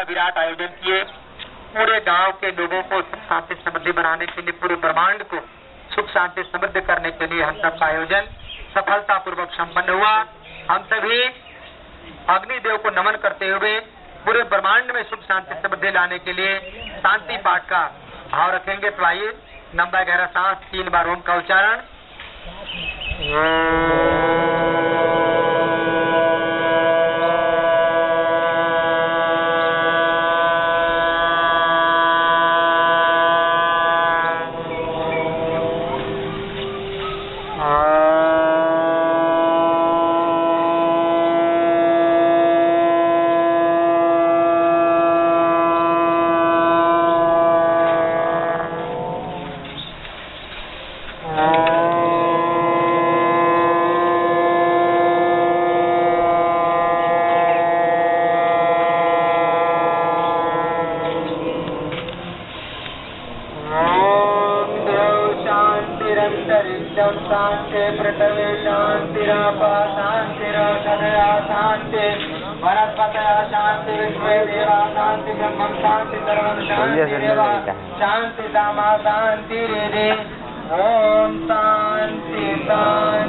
का विराट आयोजन किए। पूरे गाँव के लोगों को सुख शांति समृद्धि बनाने के लिए, पूरे ब्रह्मांड को सुख शांति समृद्ध करने के लिए हम सबका आयोजन सफलता पूर्वक संपन्न हुआ। हम सभी अग्निदेव को नमन करते हुए पूरे ब्रह्मांड में सुख शांति समृद्धि लाने के लिए शांति पाठ का भाव रखेंगे। तो आइए, नंबर ग्यारह सांस तीन बार ओम का उच्चारण। शान्तिरन्तरिक्षं शान्ति पृथिवी शान्तिरापः शान्तिरसदया शान्ति वनस्पतया शान्ति विश्वे देवा शान्ति ब्रह्मं शान्ति सर्वं शान्तिरेव शान्तिधामा शान्तिरिति ॐ ओम शान्ति शान्ति।